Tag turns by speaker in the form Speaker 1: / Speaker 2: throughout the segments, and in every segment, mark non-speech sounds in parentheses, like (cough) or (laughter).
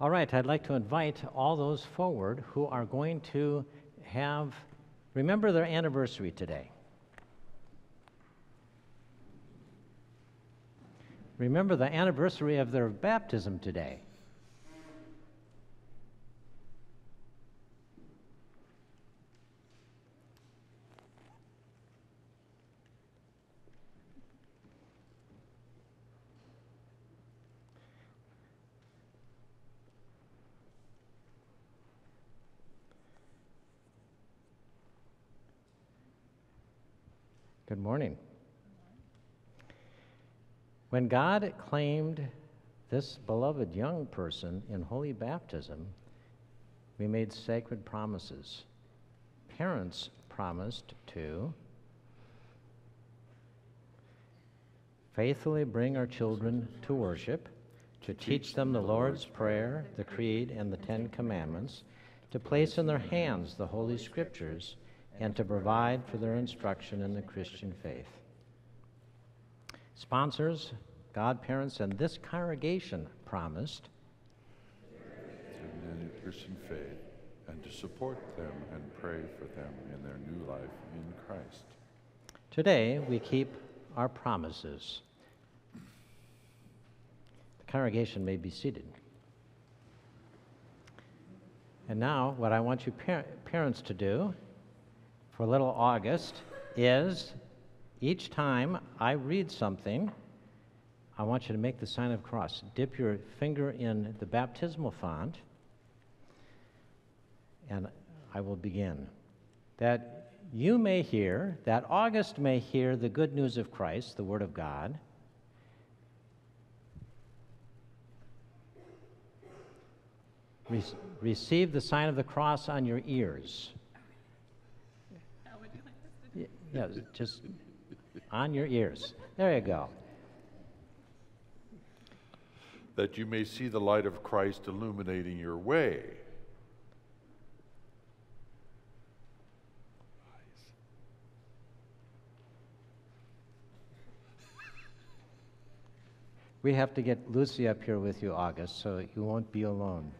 Speaker 1: All right, I'd like to invite all those forward who are going to have, remember their anniversary today. Remember the anniversary of their baptism today. Good morning. When God claimed this beloved young person in holy baptism, we made sacred promises. Parents promised to faithfully bring our children to worship, to teach them the Lord's Prayer, the Creed, and the Ten Commandments, to place in their hands the Holy Scriptures and to provide for their instruction in the Christian faith. Sponsors, godparents, and this congregation promised
Speaker 2: in the Christian faith and to support them and pray for them in their new life in Christ.
Speaker 1: Today, we keep our promises. The congregation may be seated. And now, what I want you par- parents to do for little August is each time I read something, I want you to make the sign of cross. Dip your finger in the baptismal font, and I will begin. That you may hear, that August may hear the good news of Christ, the Word of God. Re- receive the sign of the cross on your ears. Yeah, just on your ears. There you go.
Speaker 2: That you may see the light of Christ illuminating your way.
Speaker 1: We have to get Lucy up here with you, August, so you won't be alone.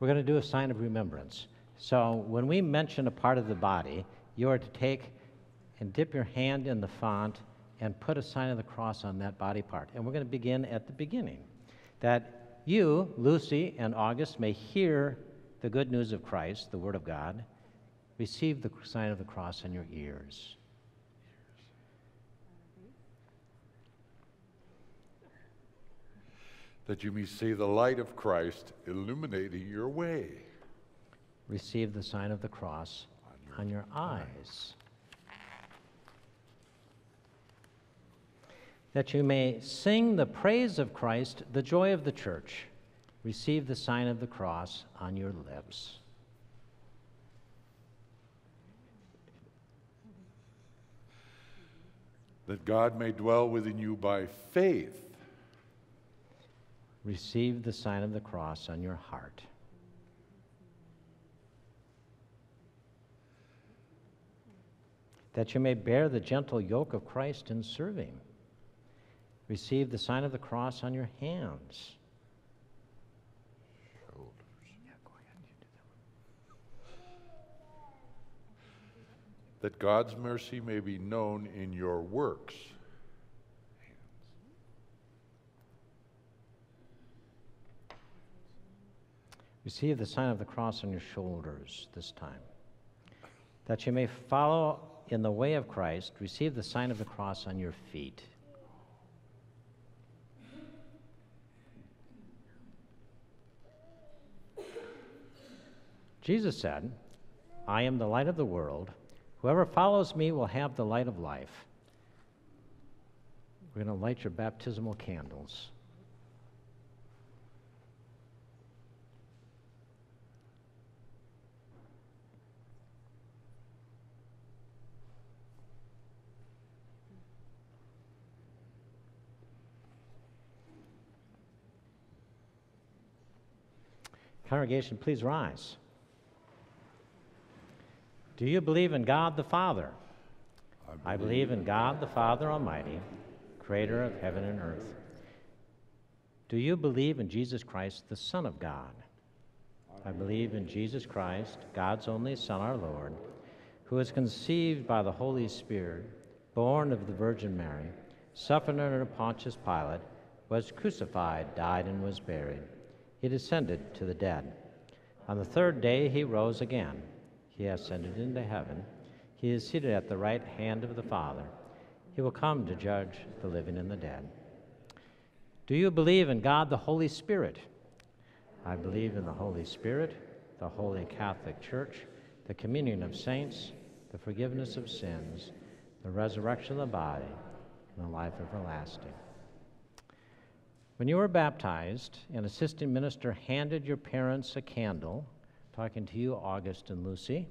Speaker 1: We're going to do a sign of remembrance. So when we mention a part of the body, you are to take and dip your hand in the font and put a sign of the cross on that body part. And we're going to begin at the beginning. That you, Lucy, and August may hear the good news of Christ, the Word of God, receive the sign of the cross in your ears.
Speaker 2: That you may see the light of Christ illuminating your way.
Speaker 1: Receive the sign of the cross on your, on your eyes. That you may sing the praise of Christ, the joy of the church. Receive the sign of the cross on your lips.
Speaker 2: That God may dwell within you by faith
Speaker 1: receive the sign of the cross on your heart. That you may bear the gentle yoke of Christ in serving. Receive the sign of the cross on your hands.
Speaker 2: That God's mercy may be known in your works.
Speaker 1: Receive the sign of the cross on your shoulders this time. That you may follow in the way of Christ, receive the sign of the cross on your feet. Jesus said, I am the light of the world. Whoever follows me will have the light of life. We're going to light your baptismal candles. Congregation, please rise. Do you believe in God the Father? I believe in God the Father Almighty, creator of heaven and earth. Do you believe in Jesus Christ, the Son of God? I believe in Jesus Christ, God's only Son, our Lord, who was conceived by the Holy Spirit, born of the Virgin Mary, suffered under Pontius Pilate, was crucified, died, and was buried. He descended to the dead. On the third day he rose again. He ascended into heaven. He is seated at the right hand of the Father. He will come to judge the living and the dead. Do you believe in God the Holy Spirit? I believe in the Holy Spirit, the Holy Catholic Church, the communion of saints, the forgiveness of sins, the resurrection of the body, and the life everlasting. When you were baptized, an assistant minister handed your parents a candle, talking to you, August and Lucy.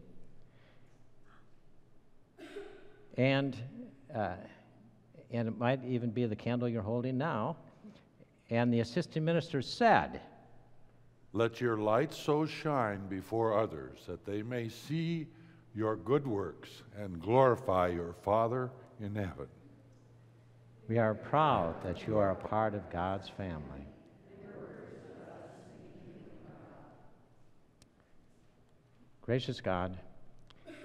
Speaker 1: And, uh, and it might even be the candle you're holding now. And the assistant minister said,
Speaker 2: Let your light so shine before others that they may see your good works and glorify your Father in heaven.
Speaker 1: We are proud that you are a part of God's family. Gracious God,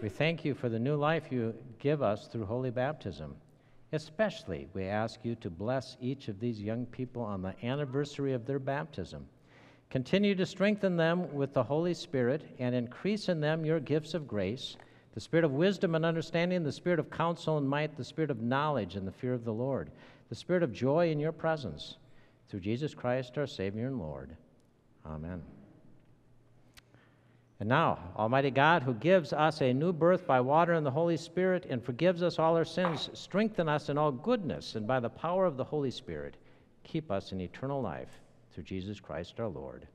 Speaker 1: we thank you for the new life you give us through holy baptism. Especially, we ask you to bless each of these young people on the anniversary of their baptism. Continue to strengthen them with the Holy Spirit and increase in them your gifts of grace the spirit of wisdom and understanding, the spirit of counsel and might, the spirit of knowledge and the fear of the Lord, the spirit of joy in your presence. Through Jesus Christ, our Savior and Lord. Amen. And now, Almighty God, who gives us a new birth by water and the Holy Spirit and forgives us all our sins, strengthen us in all goodness, and by the power of the Holy Spirit, keep us in eternal life through Jesus Christ our Lord.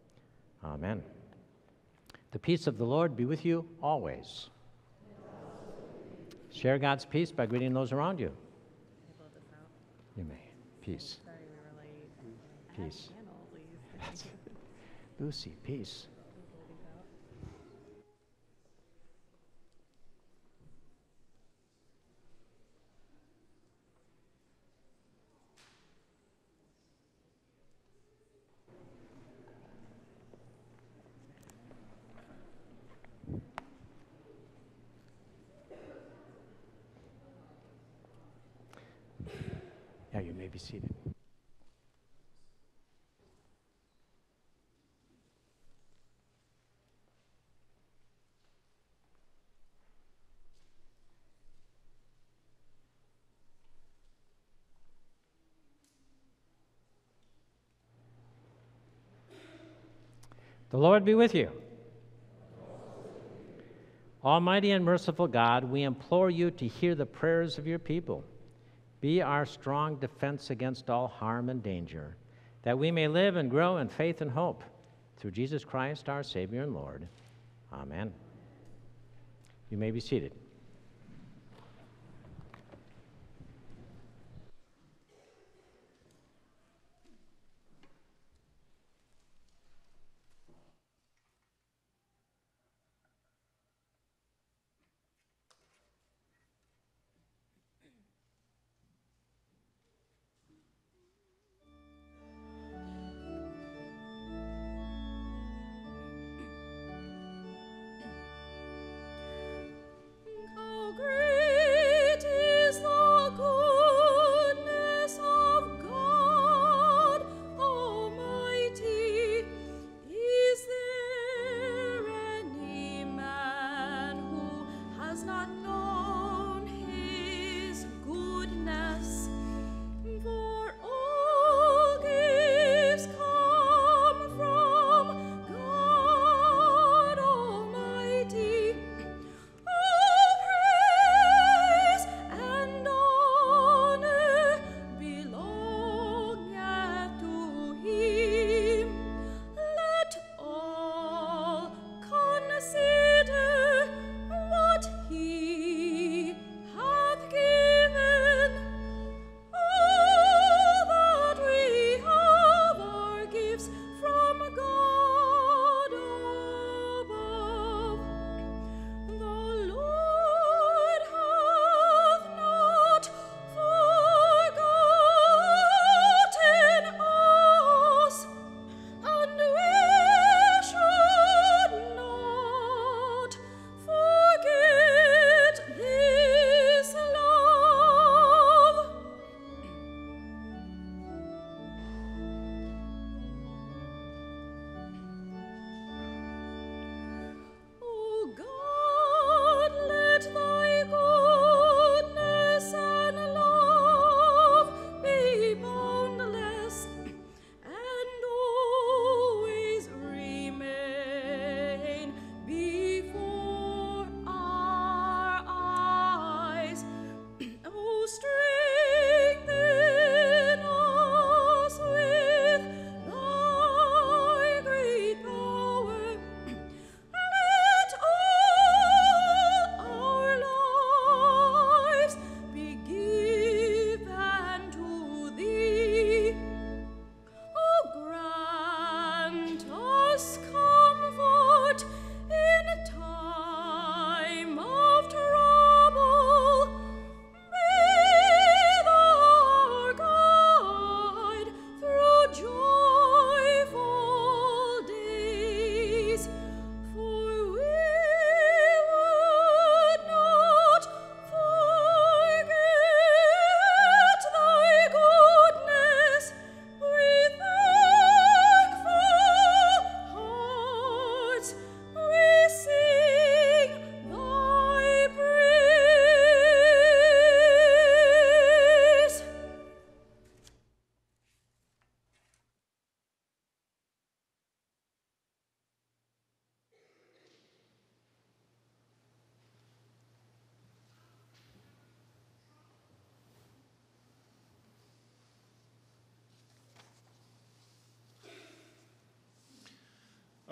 Speaker 1: Amen. The peace of the Lord be with you always. Share God's peace by greeting those around you. You may. Peace.
Speaker 3: Sorry we were late.
Speaker 1: Peace. That's (laughs) Lucy, peace. Yeah, you may be seated. The Lord be with you. Almighty and merciful God, we implore you to hear the prayers of your people. Be our strong defense against all harm and danger, that we may live and grow in faith and hope. Through Jesus Christ, our Savior and Lord. Amen. You may be seated.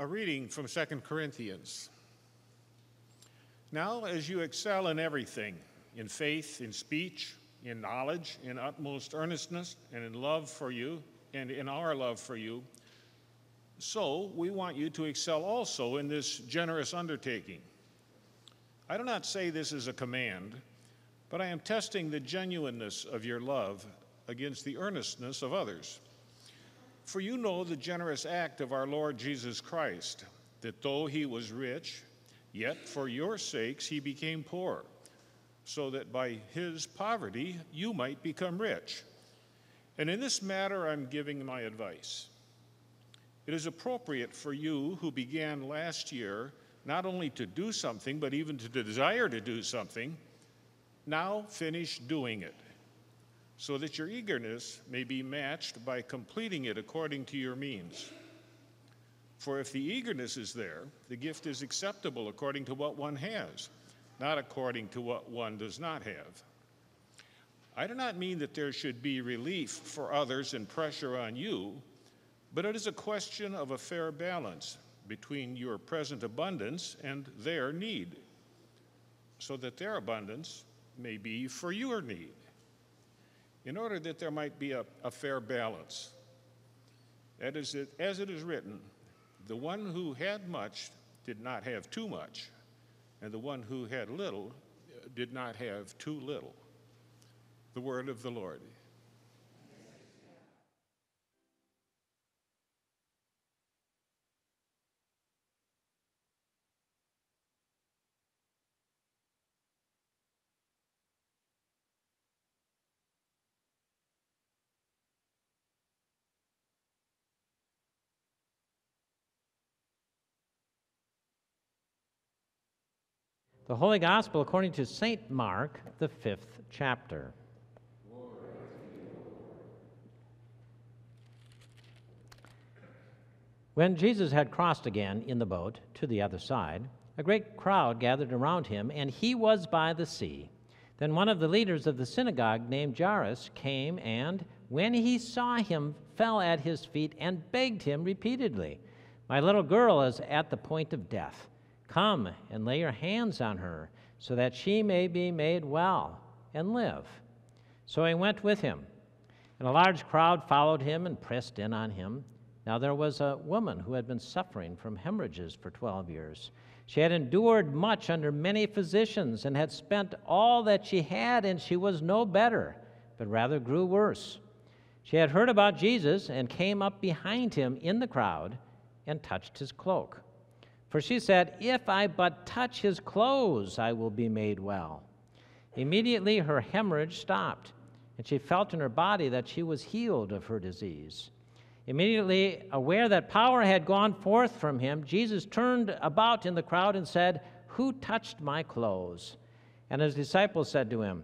Speaker 4: Reading from 2 Corinthians. Now, as you excel in everything, in faith, in speech, in knowledge, in utmost earnestness, and in love for you, and in our love for you, so we want you to excel also in this generous undertaking. I do not say this as a command, but I am testing the genuineness of your love against the earnestness of others. For you know the generous act of our Lord Jesus Christ, that though he was rich, yet for your sakes he became poor, so that by his poverty you might become rich. And in this matter I'm giving my advice. It is appropriate for you who began last year not only to do something, but even to desire to do something, now finish doing it, so that your eagerness may be matched by completing it according to your means. For if the eagerness is there, the gift is acceptable according to what one has, not according to what one does not have. I do not mean that there should be relief for others and pressure on you, but it is a question of a fair balance between your present abundance and their need, so that their abundance may be for your need, in order that there might be a, a fair balance. That is, it, as it is written, the one who had much did not have too much, and the one who had little did not have too little. The word of the Lord.
Speaker 1: The Holy Gospel according to St. Mark, the fifth chapter. When Jesus had crossed again in the boat to the other side, a great crowd gathered around him, and he was by the sea. Then one of the leaders of the synagogue, named Jairus, came and, when he saw him, fell at his feet and begged him repeatedly, My little girl is at the point of death. Come and lay your hands on her, so that she may be made well and live. So he went with him, and a large crowd followed him and pressed in on him. Now there was a woman who had been suffering from hemorrhages for 12 years. She had endured much under many physicians and had spent all that she had, and she was no better, but rather grew worse. She had heard about Jesus and came up behind him in the crowd and touched his cloak. For she said, If I but touch his clothes, I will be made well. Immediately her hemorrhage stopped, and she felt in her body that she was healed of her disease. Immediately aware that power had gone forth from him, Jesus turned about in the crowd and said, Who touched my clothes? And his disciples said to him,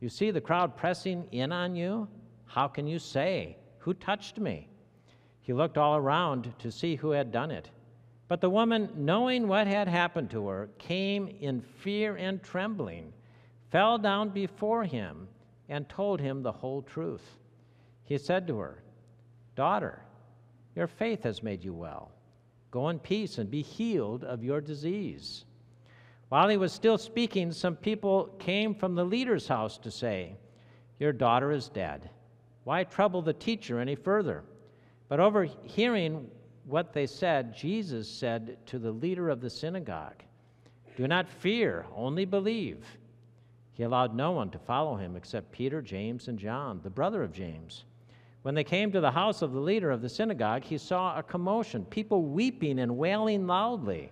Speaker 1: You see the crowd pressing in on you? How can you say, Who touched me? He looked all around to see who had done it. But the woman, knowing what had happened to her, came in fear and trembling, fell down before him, and told him the whole truth. He said to her, Daughter, your faith has made you well. Go in peace and be healed of your disease. While he was still speaking, some people came from the leader's house to say, Your daughter is dead. Why trouble the teacher any further? But overhearing what they said, Jesus said to the leader of the synagogue, Do not fear, only believe. He allowed no one to follow him except Peter, James, and John, the brother of James. When they came to the house of the leader of the synagogue, he saw a commotion, people weeping and wailing loudly.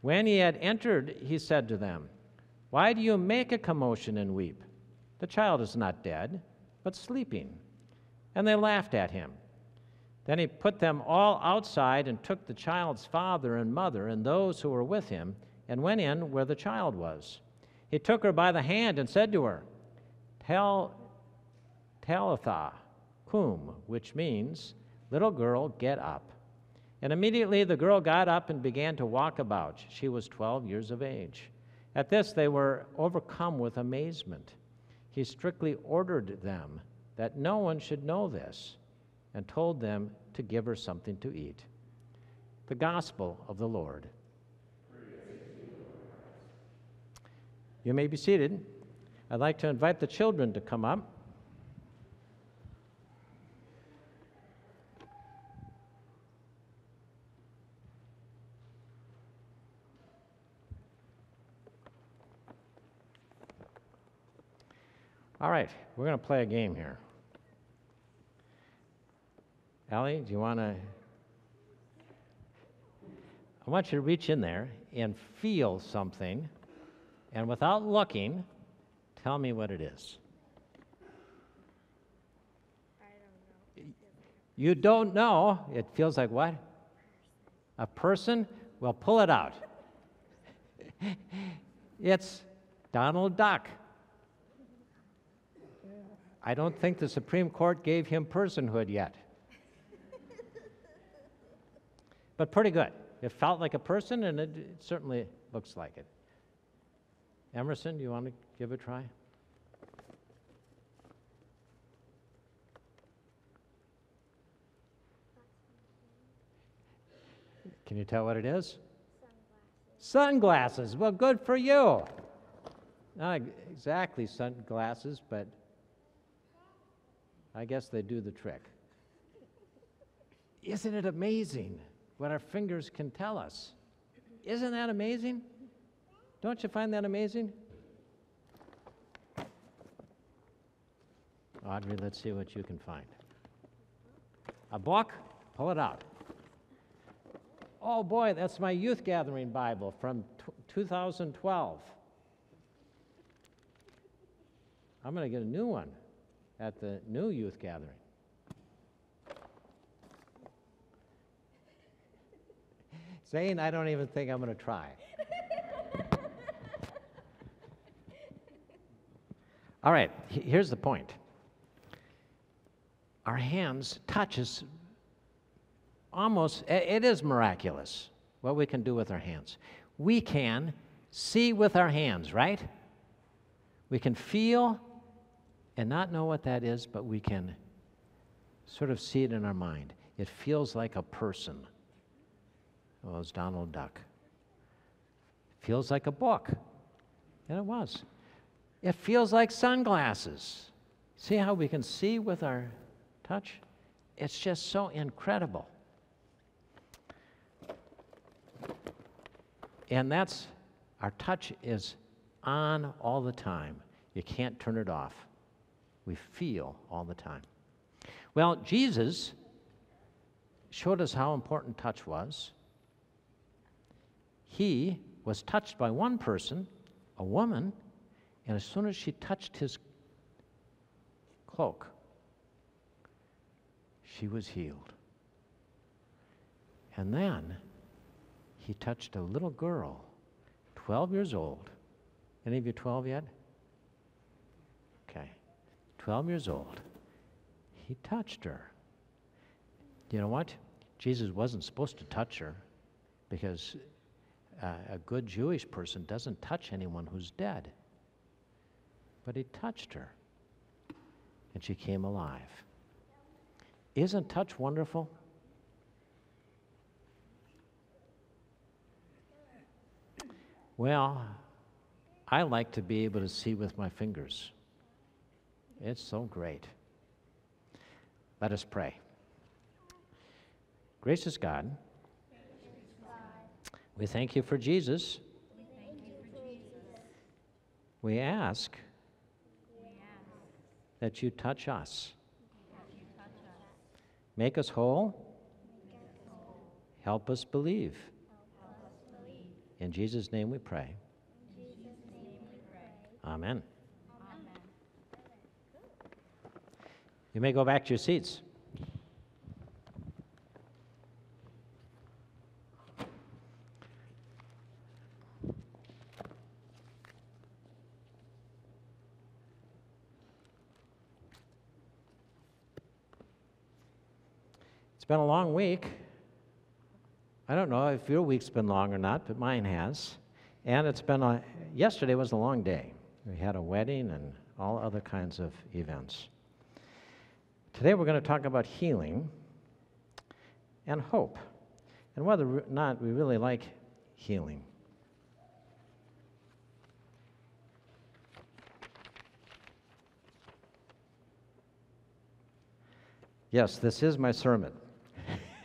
Speaker 1: When he had entered, he said to them, Why do you make a commotion and weep? The child is not dead, but sleeping. And they laughed at him. Then he put them all outside and took the child's father and mother and those who were with him and went in where the child was. He took her by the hand and said to her, Tell, Talitha cum, which means, Little girl, get up. And immediately the girl got up and began to walk about. She was 12 years of age. At this, they were overcome with amazement. He strictly ordered them that no one should know this and told them to give her something to eat. the gospel of the Lord. You may be seated. I'd like to invite the children to come up. All right, we're going to play a game here. Allie, do you want to? I want you to reach in there and feel something, and without looking, tell me what it is.
Speaker 3: I don't know.
Speaker 1: You don't know. It feels like what? A person? Well, pull it out. (laughs) it's Donald Duck. I don't think the Supreme Court gave him personhood yet. But pretty good. It felt like a person, and it, it certainly looks like it. Emerson, do you want to give a try? Can you tell what it is? Sunglasses. Well, good for you. Not exactly sunglasses, but I guess they do the trick. Isn't it amazing what our fingers can tell us? Isn't that amazing? Don't you find that amazing? Audrey, let's see what you can find. A book? Pull it out. Oh boy, that's my youth gathering Bible from t- 2012. I'm going to get a new one at the new youth gathering. Saying I don't even think I'm going to try. (laughs) All right, here's the point. Our hands touch is almost, it is miraculous what we can do with our hands. We can see with our hands, right? We can feel and not know what that is, but we can sort of see it in our mind. It feels like a person. It's Donald Duck. Feels like a book. And it was. It feels like sunglasses. See how we can see with our touch? It's just so incredible. And that's, our touch is on all the time. You can't turn it off. We feel all the time. Well, Jesus showed us how important touch was. He was touched by one person, a woman, and as soon as she touched his cloak, she was healed. And then he touched a little girl, 12 years old. Any of you 12 yet? Okay. 12 years old. He touched her. You know what? Jesus wasn't supposed to touch her because a good Jewish person doesn't touch anyone who's dead. But he touched her, and she came alive. Isn't touch wonderful? Well, I like to be able to see with my fingers. It's so great. Let us pray. Gracious God, we thank you for Jesus. We ask that you touch us. Make us whole. Help us believe. In Jesus' name we pray. Amen. You may go back to your seats. Been a long week. I don't know if your week's been long or not, but mine has. And it's been a, yesterday was a long day. We had a wedding and all other kinds of events. Today we're going to talk about healing and hope. and whether or not we really like healing. Yes, this is my sermon.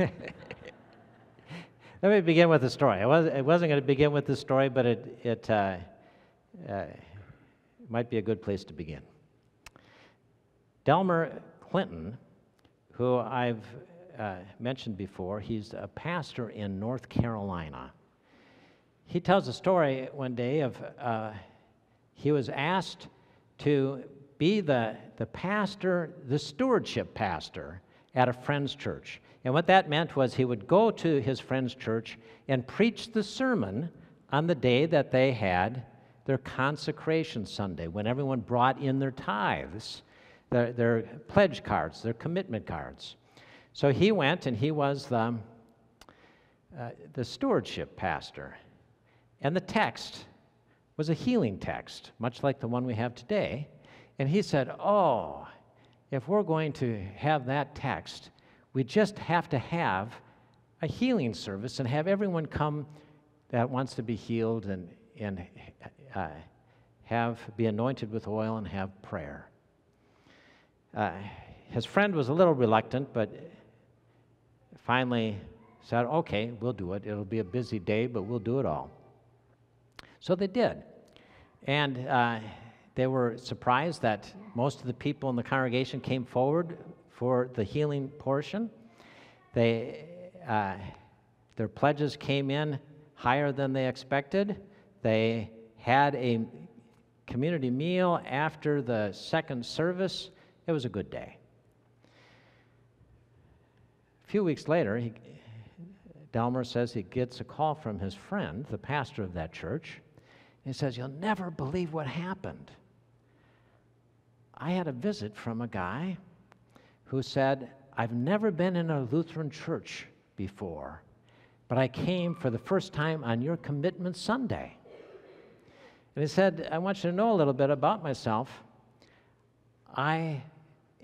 Speaker 1: (laughs) Let me begin with a story. I, was, I wasn't going to begin with this story, but it, it uh, uh, might be a good place to begin. Delmer Chilton, who I've uh, mentioned before, he's a pastor in North Carolina. He tells a story one day of uh, he was asked to be the, the pastor, the stewardship pastor at a friend's church. And what that meant was he would go to his friend's church and preach the sermon on the day that they had their consecration Sunday, when everyone brought in their tithes, their, their pledge cards, their commitment cards. So he went and he was the, uh, the stewardship pastor. And the text was a healing text, much like the one we have today. And he said, Oh, if we're going to have that text, we just have to have a healing service and have everyone come that wants to be healed and, and uh, have be anointed with oil and have prayer. Uh, his friend was a little reluctant, but finally said, Okay, we'll do it. It'll be a busy day, but we'll do it all. So they did. And uh, they were surprised that most of the people in the congregation came forward for the healing portion. They, uh, their pledges came in higher than they expected. They had a community meal after the second service. It was a good day. A few weeks later, he, Delmer says he gets a call from his friend, the pastor of that church. He says, You'll never believe what happened. I had a visit from a guy who said, I've never been in a Lutheran church before, but I came for the first time on your commitment Sunday. And he said, I want you to know a little bit about myself. I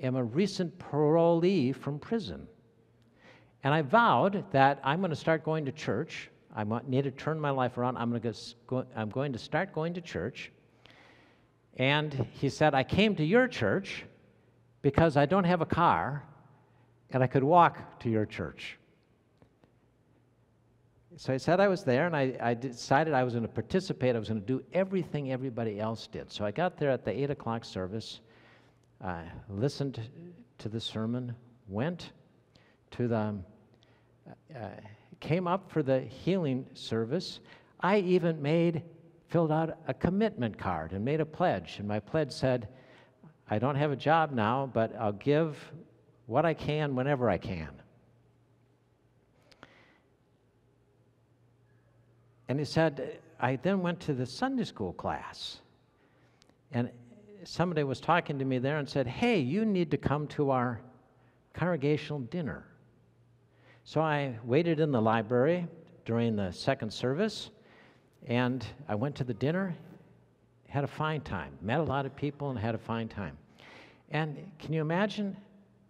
Speaker 1: am a recent parolee from prison. And I vowed that I'm going to start going to church. I need to turn my life around. I'm, going to I'm going to start going to church. And he said, I came to your church because I don't have a car and I could walk to your church. So I said I was there, and I, I decided I was going to participate. I was going to do everything everybody else did. So I got there at the 8 o'clock service, uh, listened to the sermon, went to the, uh, came up for the healing service. I even made filled out a commitment card and made a pledge. And my pledge said, I don't have a job now, but I'll give what I can whenever I can. And he said, I then went to the Sunday school class. And somebody was talking to me there and said, Hey, you need to come to our congregational dinner. So I waited in the library during the second service and I went to the dinner, had a fine time, met a lot of people, and had a fine time. And can you imagine?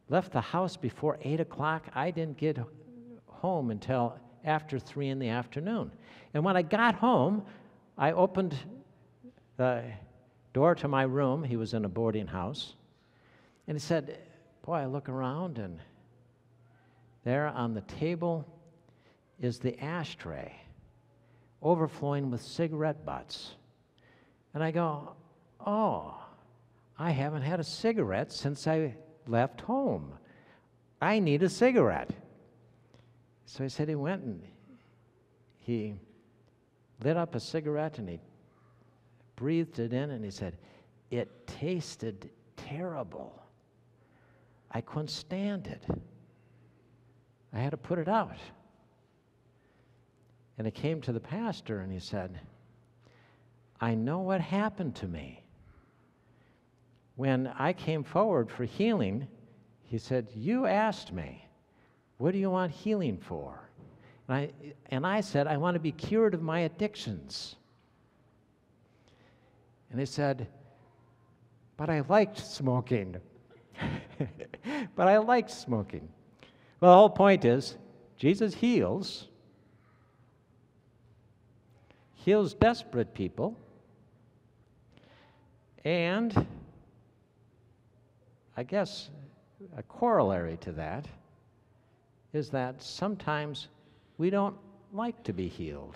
Speaker 1: Left the house before 8 o'clock. I didn't get home until after 3 in the afternoon. And when I got home, I opened the door to my room. He was in a boarding house. And he said, Boy, I look around, and there on the table is the ashtray overflowing with cigarette butts. And I go, oh, I haven't had a cigarette since I left home. I need a cigarette. So he said he went and he lit up a cigarette and he breathed it in and he said, It tasted terrible. I couldn't stand it. I had to put it out. And it came to the pastor and he said, I know what happened to me. When I came forward for healing, he said, You asked me, what do you want healing for? And I, and I said, I want to be cured of my addictions. And he said, But I liked smoking. (laughs) but I liked smoking. Well, the whole point is Jesus heals heals desperate people, and I guess a corollary to that is that sometimes we don't like to be healed.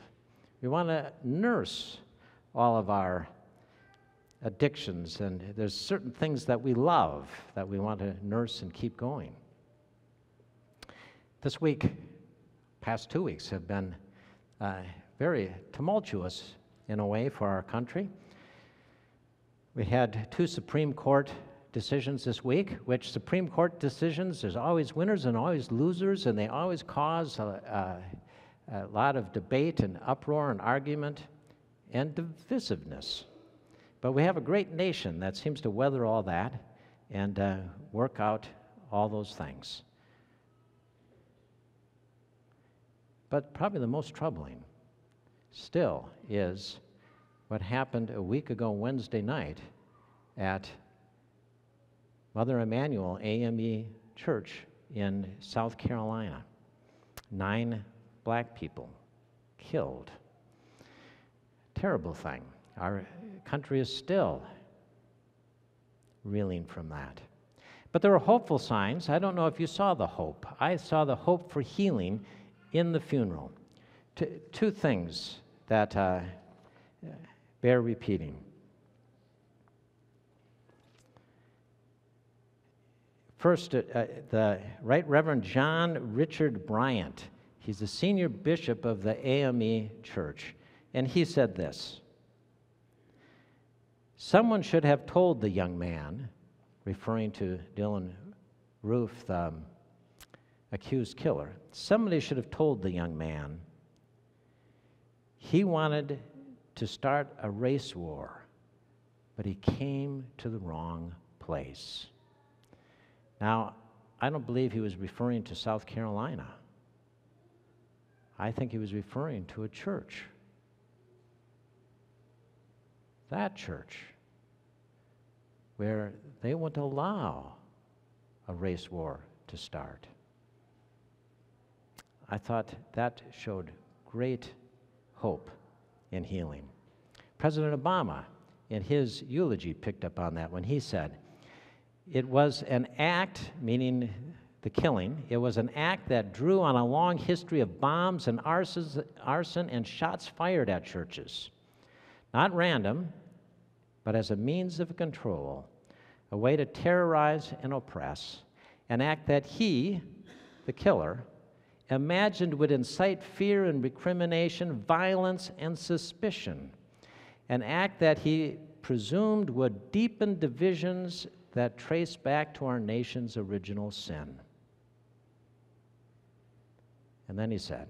Speaker 1: We want to nurse all of our addictions, and there's certain things that we love that we want to nurse and keep going. This week, past two weeks, have been uh, very tumultuous in a way for our country. We had two Supreme Court decisions this week, which Supreme Court decisions, there's always winners and always losers, and they always cause a, a, a lot of debate and uproar and argument and divisiveness. But we have a great nation that seems to weather all that and uh, work out all those things. But probably the most troubling still is what happened a week ago Wednesday night at Mother Emanuel AME Church in South Carolina. Nine black people killed. Terrible thing. Our country is still reeling from that. But there are hopeful signs. I don't know if you saw the hope. I saw the hope for healing in the funeral. T- two things that uh, bear repeating. First, uh, uh, the Right Reverend John Richard Bryant. He's the senior bishop of the AME Church. And he said this Someone should have told the young man, referring to Dylann Roof, the um, accused killer, somebody should have told the young man he wanted to start a race war, but he came to the wrong place. Now, I don't believe he was referring to South Carolina. I think he was referring to a church. That church, where they wouldn't allow a race war to start. I thought that showed great hope in healing. President Obama, in his eulogy, picked up on that when he said, it was an act, meaning the killing, it was an act that drew on a long history of bombs and arson and shots fired at churches. Not random, but as a means of control, a way to terrorize and oppress, an act that he, the killer, imagined would incite fear and recrimination, violence and suspicion, an act that he presumed would deepen divisions that trace back to our nation's original sin. And then he said,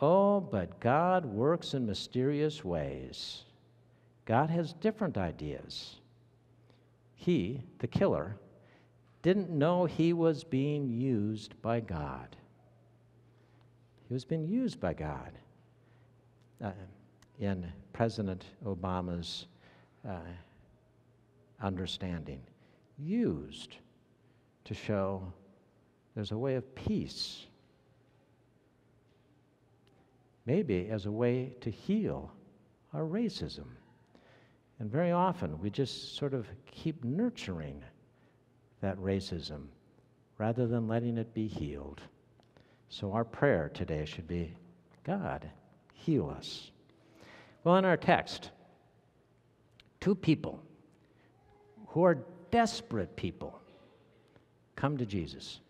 Speaker 1: Oh, but God works in mysterious ways. God has different ideas. He, the killer, didn't know he was being used by God. He was being used by God uh, in President Obama's uh, understanding, used to show there's a way of peace. Maybe as a way to heal our racism. And very often we just sort of keep nurturing that racism rather than letting it be healed. So our prayer today should be God, heal us. Well, in our text, two people who are desperate people come to Jesus.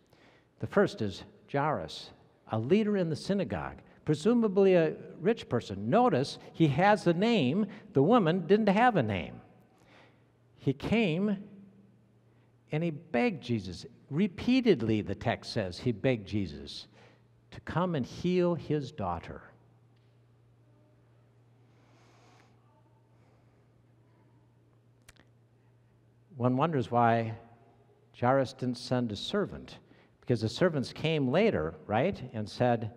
Speaker 1: The first is Jairus, a leader in the synagogue, presumably a rich person. Notice he has a name, the woman didn't have a name. He came and he begged Jesus. Repeatedly, the text says, he begged Jesus to come and heal his daughter. one wonders why Jairus didn't send a servant, because the servants came later, right, and said,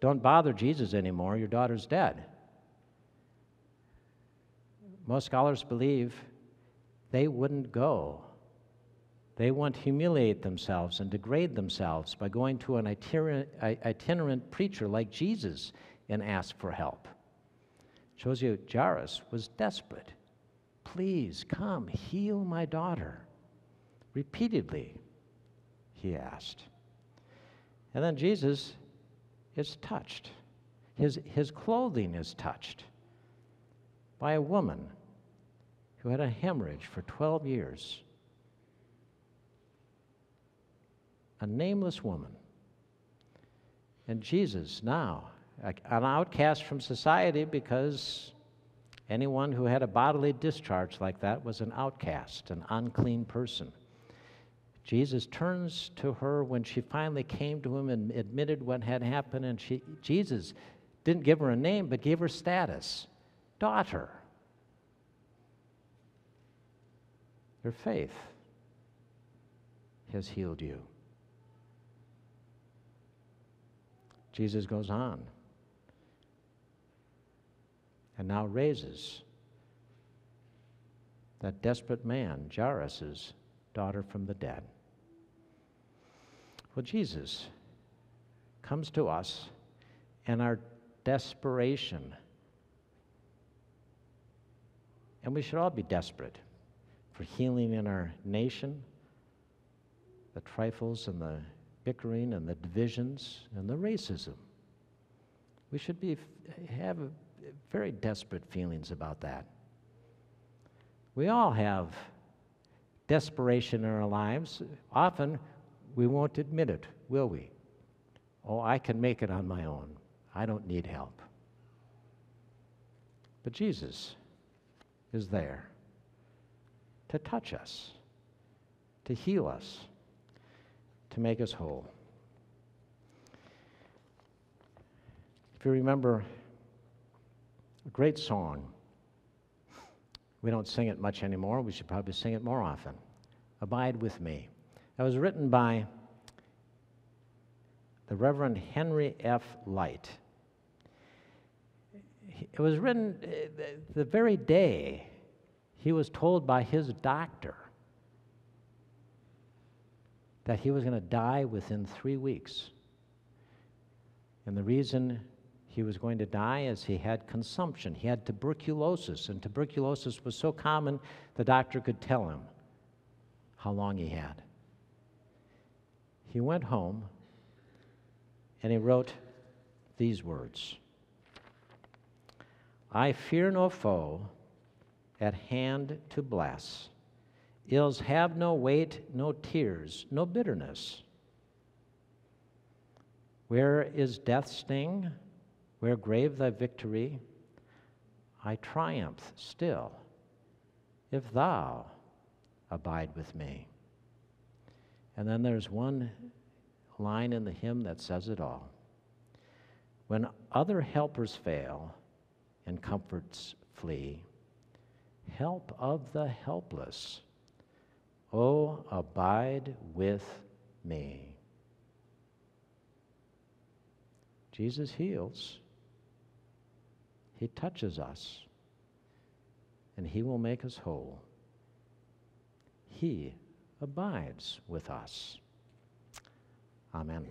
Speaker 1: Don't bother Jesus anymore, your daughter's dead. Most scholars believe they wouldn't go. They want to humiliate themselves and degrade themselves by going to an itinerant, itinerant preacher like Jesus and ask for help. You Jairus was desperate. Please come, heal my daughter. Repeatedly, he asked. And then Jesus is touched. His, his clothing is touched by a woman who had a hemorrhage for 12 years. A nameless woman. And Jesus, now, an outcast from society because anyone who had a bodily discharge like that was an outcast, an unclean person. Jesus turns to her when she finally came to him and admitted what had happened, and she, Jesus didn't give her a name, but gave her status daughter. Your faith has healed you. Jesus goes on and now raises that desperate man, Jairus' daughter, from the dead. Well, Jesus comes to us in our desperation. And we should all be desperate for healing in our nation, the trifles and the bickering and the divisions and the racism. We should be, have very desperate feelings about that. We all have desperation in our lives. Often we won't admit it, will we? Oh, I can make it on my own. I don't need help. But Jesus is there to touch us, to heal us, to make us whole. If you remember a great song, we don't sing it much anymore. We should probably sing it more often. Abide with me. That was written by the Reverend Henry F. Lyte. It was written uh, the very day he was told by his doctor that he was going to die within three weeks. And the reason he was going to die is he had consumption. He had tuberculosis, and tuberculosis was so common the doctor could tell him how long he had. He went home and he wrote these words I fear no foe at hand to bless. Ills have no weight, no tears, no bitterness. Where is death's sting? Where grave thy victory? I triumph still, if thou abide with me. And then there's one line in the hymn that says it all. When other helpers fail and comforts flee, help of the helpless, oh, abide with me. Jesus heals. He touches us, and He will make us whole. He abides with us. Amen.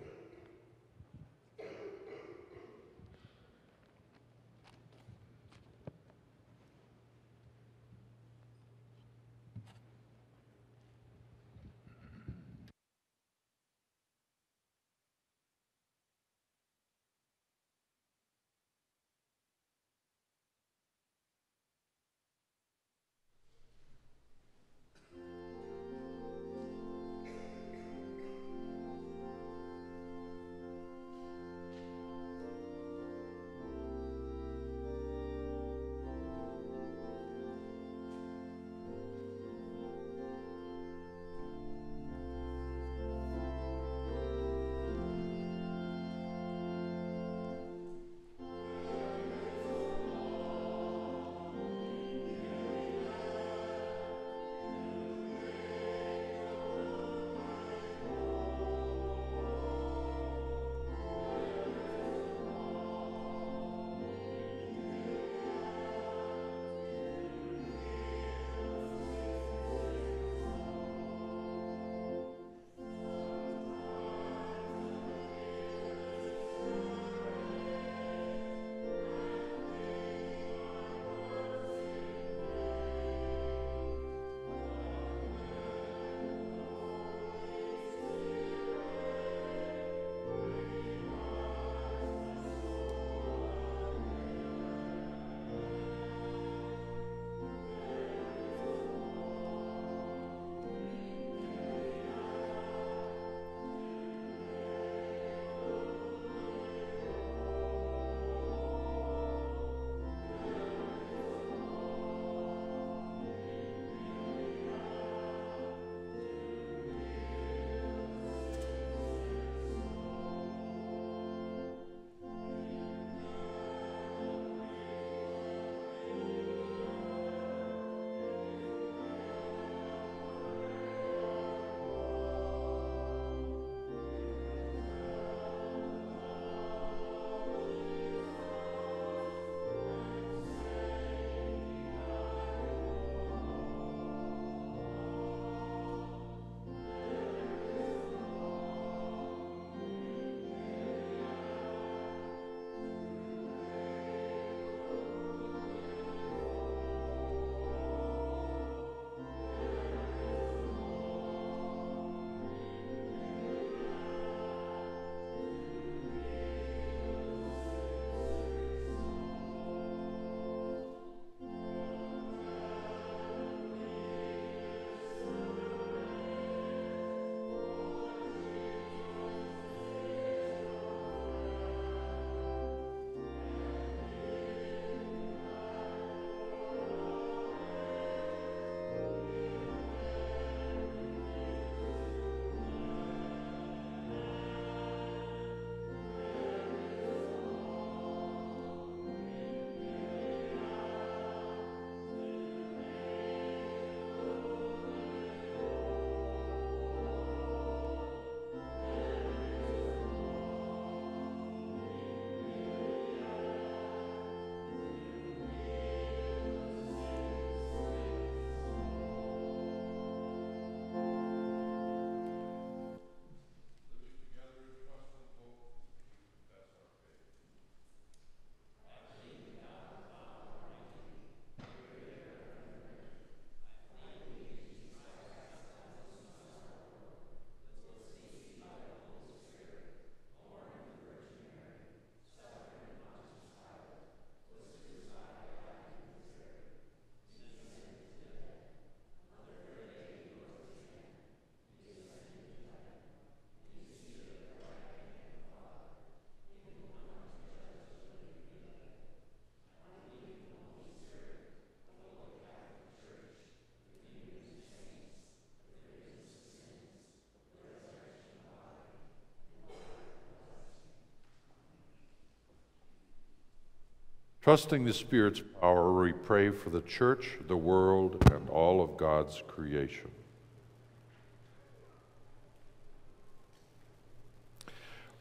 Speaker 2: Trusting the Spirit's power, we pray for the church, the world, and all of God's creation.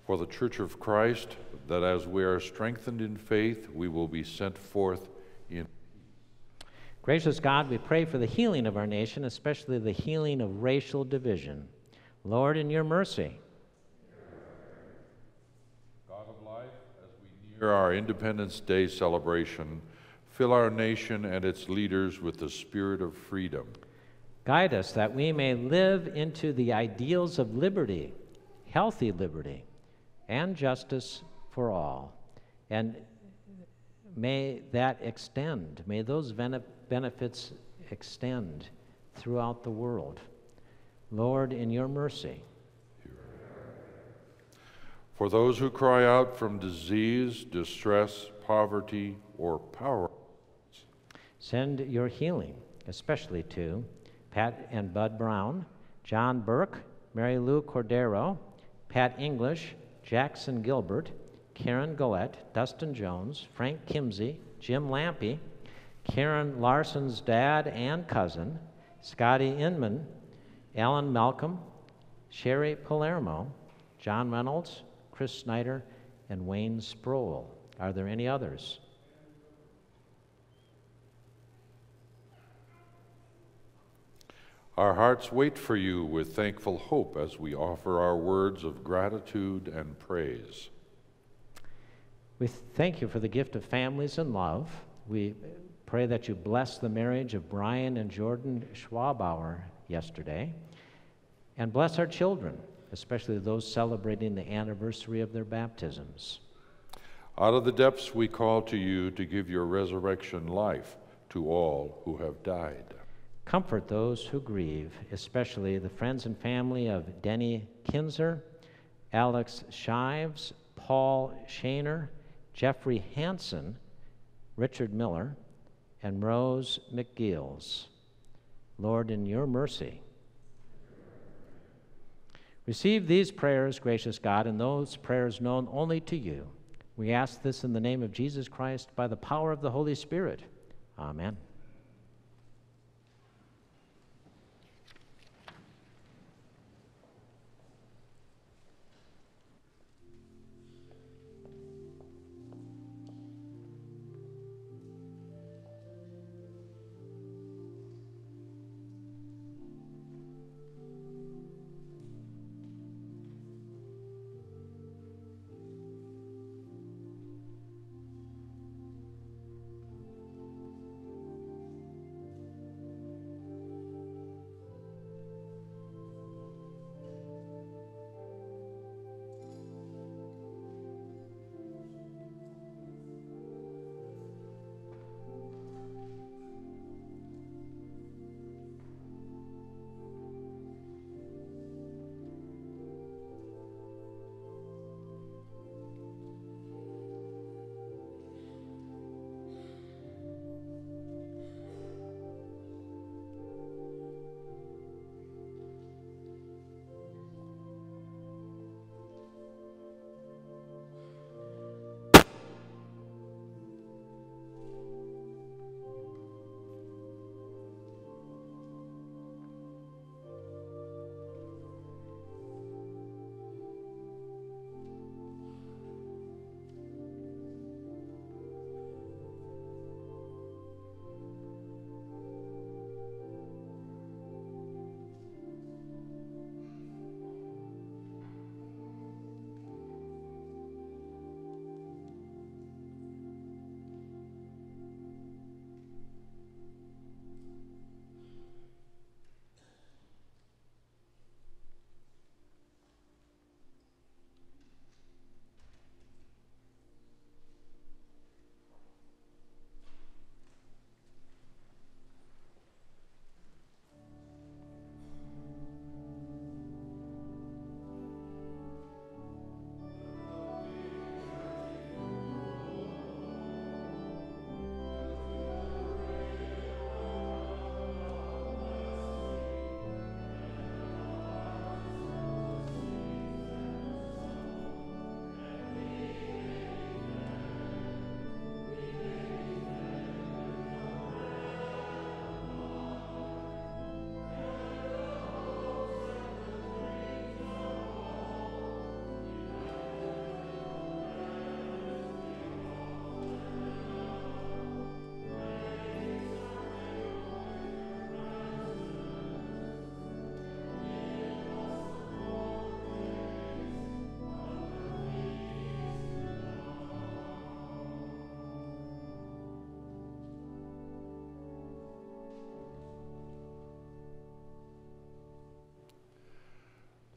Speaker 2: For the Church of Christ, that as we are strengthened in faith, we will be sent forth in.
Speaker 1: Gracious God, we pray for the healing of our nation, especially the healing of racial division. Lord, in your mercy,
Speaker 2: God of life, as we near our Independence Day celebration, fill our nation and its leaders with the spirit of freedom.
Speaker 1: guide us that we may live into the ideals of liberty, healthy liberty, and justice for all. And may that extend, may those benefits extend throughout the world. Lord, in your mercy,
Speaker 2: For those who cry out from disease, distress, poverty, or power,
Speaker 1: send your healing, especially to Pat and Bud Brown, John Burke, Mary Lou Cordero, Pat English, Jackson Gilbert, Karen Goet, Dustin Jones, Frank Kimsey, Jim Lampy, Karen Larson's dad and cousin, Scotty Inman, Alan Malcolm, Sherry Palermo, John Reynolds, Chris Snyder, and Wayne Sproul. Are there any others?
Speaker 2: our hearts wait for you with thankful hope as we offer our words of gratitude and praise.
Speaker 1: We thank you for the gift of families and love. We pray that you bless the marriage of Brian and Jordan Schwabauer yesterday. And bless our children, especially those celebrating the anniversary of their baptisms.
Speaker 2: Out of the depths we call to you to give your resurrection life to all who have died.
Speaker 1: Comfort those who grieve, especially the friends and family of Denny Kinzer, Alex Shives, Paul Shaner, Jeffrey Hansen, Richard Miller, and Rose McGeels. Lord, in your mercy, receive these prayers, gracious God, and those prayers known only to you. We ask this in the name of Jesus Christ by the power of the Holy Spirit. Amen.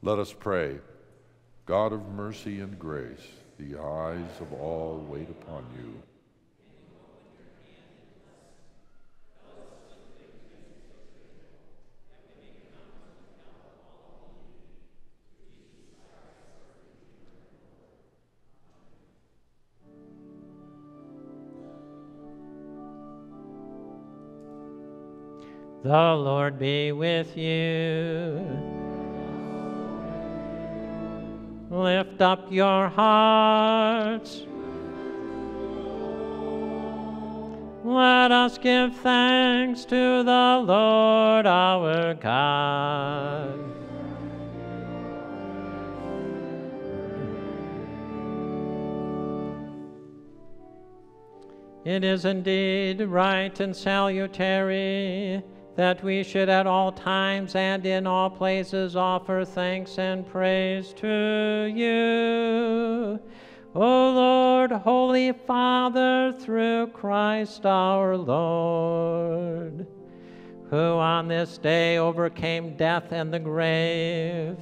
Speaker 2: Let us pray. God of mercy and grace, the eyes of all wait upon you.
Speaker 1: The Lord be with you. Lift up your hearts. Let us give thanks to the Lord our God. It is indeed right and salutary that we should at all times and in all places offer thanks and praise to you. O Lord, Holy Father, through Christ our Lord, who on this day overcame death and the grave,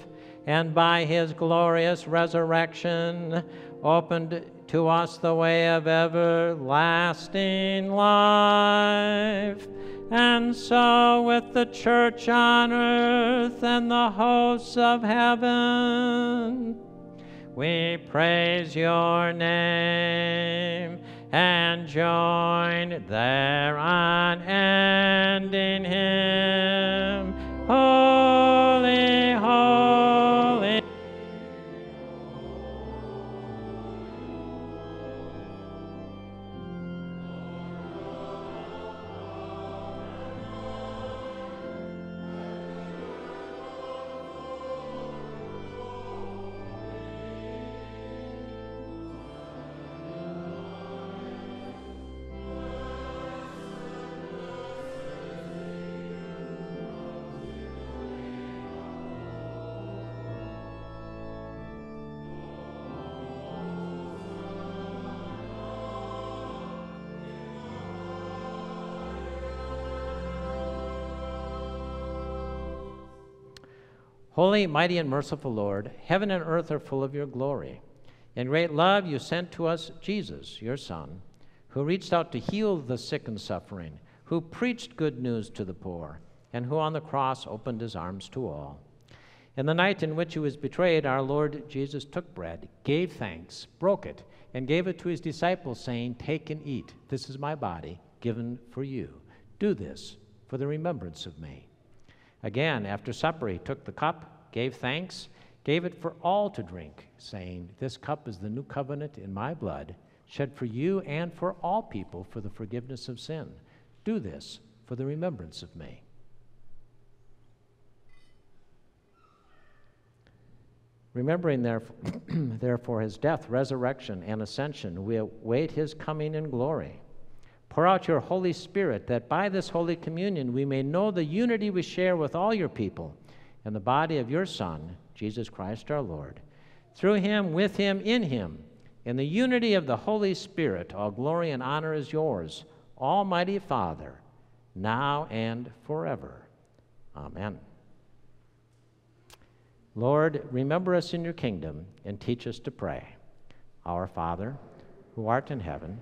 Speaker 1: and by his glorious resurrection opened to us the way of everlasting life. And so, with the church on earth and the hosts of heaven, we praise your name and join their unending hymn. Holy, holy. Holy, mighty, and merciful Lord, heaven and earth are full of your glory. In great love, you sent to us Jesus, your Son, who reached out to heal the sick and suffering, who preached good news to the poor, and who on the cross opened his arms to all. In the night in which he was betrayed, our Lord Jesus took bread, gave thanks, broke it, and gave it to his disciples, saying, Take and eat. This is my body, given for you. Do this for the remembrance of me. Again, after supper, he took the cup, gave thanks, gave it for all to drink, saying, This cup is the new covenant in my blood, shed for you and for all people for the forgiveness of sin. Do this for the remembrance of me. Remembering therefore, (clears throat) therefore his death, resurrection, and ascension, we await his coming in glory. Pour out your Holy Spirit that by this Holy Communion we may know the unity we share with all your people in the body of your Son, Jesus Christ our Lord. Through him, with him, in him, in the unity of the Holy Spirit, all glory and honor is yours, Almighty Father, now and forever. Amen. Lord, remember us in your kingdom and teach us to pray. Our Father, who art in heaven,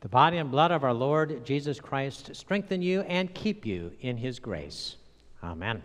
Speaker 1: The body and blood of our Lord Jesus Christ strengthen you and keep you in his grace. Amen.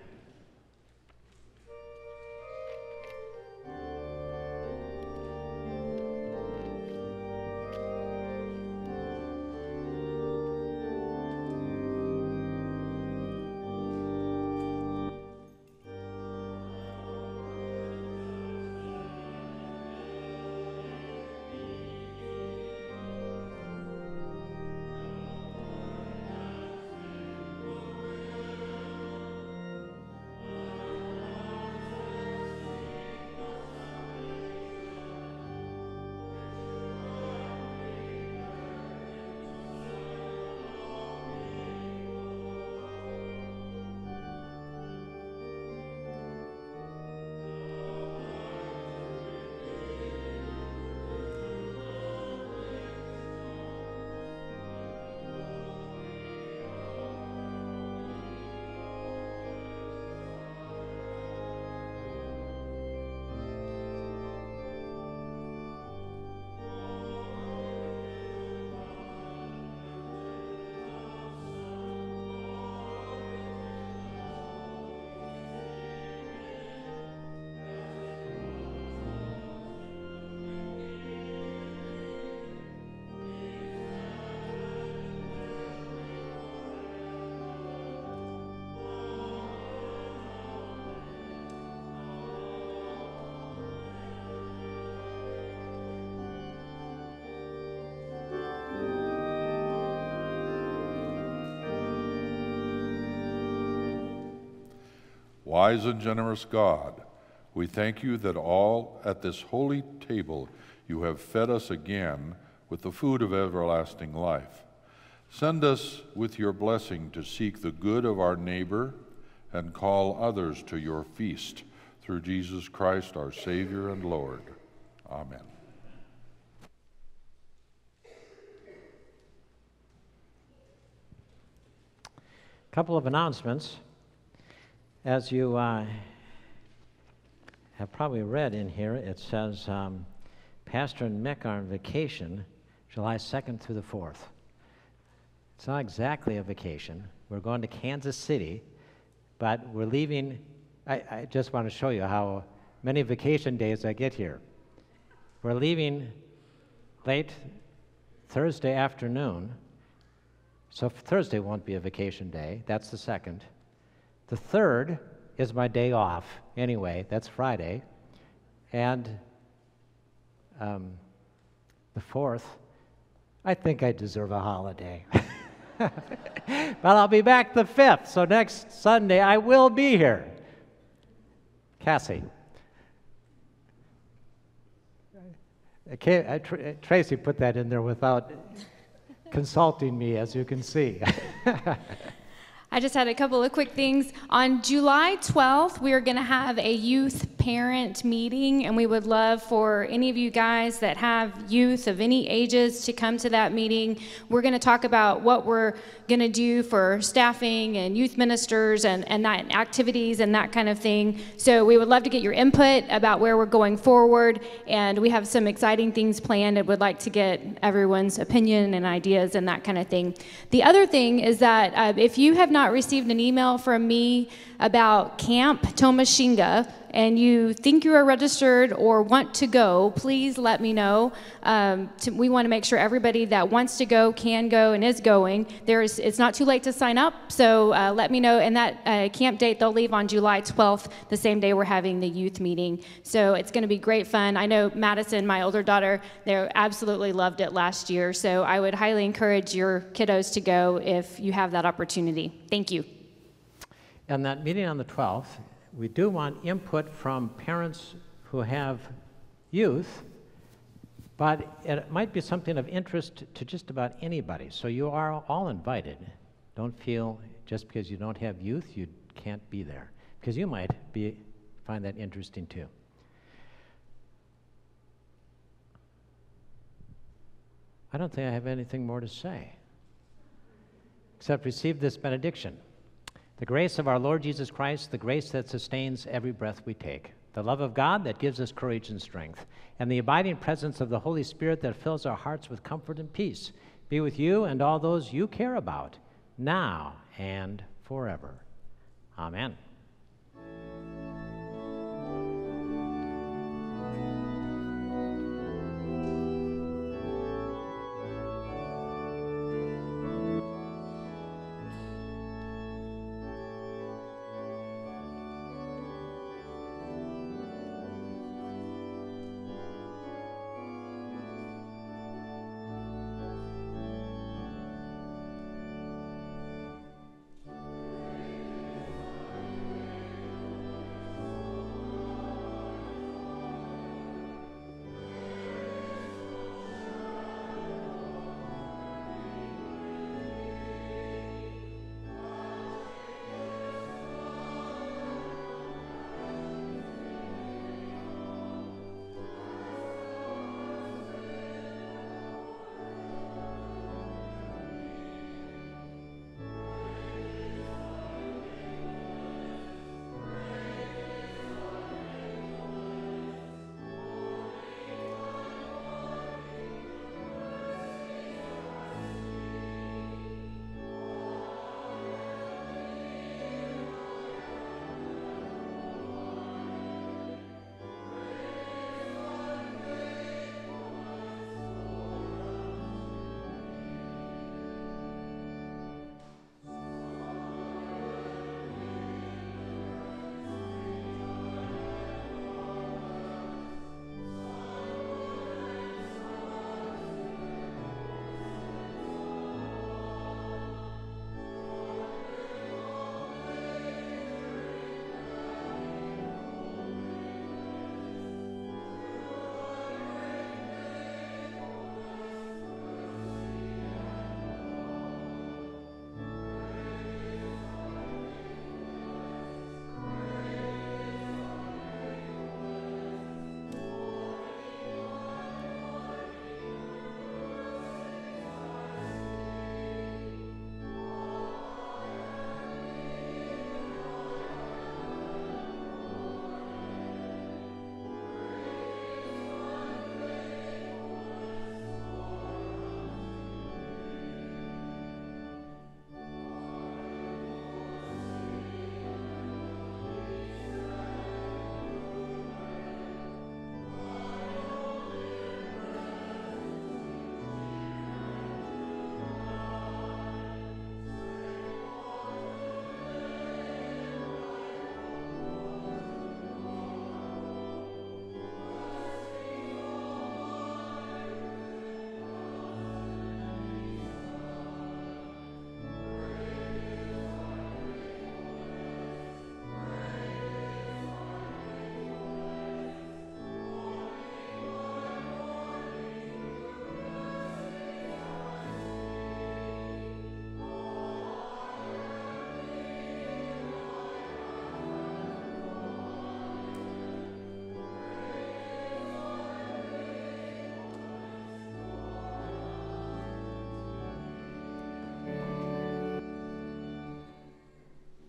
Speaker 2: Wise and generous God, we thank you that all at this holy table you have fed us again with the food of everlasting life. Send us with your blessing to seek the good of our neighbor and call others to your feast through Jesus Christ, our Savior and Lord. Amen.
Speaker 1: couple of announcements. As you uh, have probably read in here, it says um, Pastor and Mick are on vacation July 2nd through the 4th. It's not exactly a vacation. We're going to Kansas City, but we're leaving. I, I just want to show you how many vacation days I get here. We're leaving late Thursday afternoon so Thursday won't be a vacation day. That's the second. The third is my day off. Anyway, that's Friday. And um, the fourth, I think I deserve a holiday. (laughs) but I'll be back the fifth, so next Sunday I will be here. Cassie. Uh, uh, uh, Tracy put that in there without consulting me, as you can see. (laughs)
Speaker 5: I just had a couple of quick things. On July 12th, we are going to have a youth parent meeting, and we would love for any of you guys that have youth of any ages to come to that meeting. We're going to talk about what we're going to do for staffing and youth ministers and, and that activities and that kind of thing. So we would love to get your input about where we're going forward, and we have some exciting things planned and would like to get everyone's opinion and ideas and that kind of thing. The other thing is that uh, if you have not received an email from me about Camp Tomashinga, and you think you are registered or want to go, please let me know. Um, to, we want to make sure everybody that wants to go can go and is going. There's, it's not too late to sign up, so uh, let me know. And that uh, camp date, they'll leave on July 12th, the same day we're having the youth meeting. So it's going to be great fun. I know Madison, my older daughter, they absolutely loved it last year. So I would highly encourage your kiddos to go if you have that opportunity. Thank you.
Speaker 1: And that meeting on the 12th we do want input from parents who have youth, but it might be something of interest to just about anybody. So you are all invited. Don't feel just because you don't have youth, you can't be there, because you might be, find that interesting too. I don't think I have anything more to say, except receive this benediction. The grace of our Lord Jesus Christ, the grace that sustains every breath we take, the love of God that gives us courage and strength, and the abiding presence of the Holy Spirit that fills our hearts with comfort and peace be with you and all those you care about, now and forever. Amen.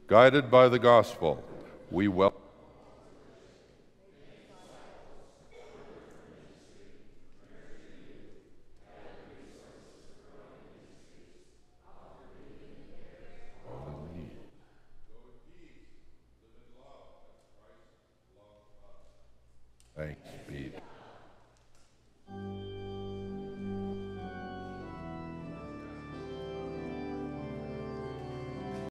Speaker 2: Guided by the gospel, we welcome.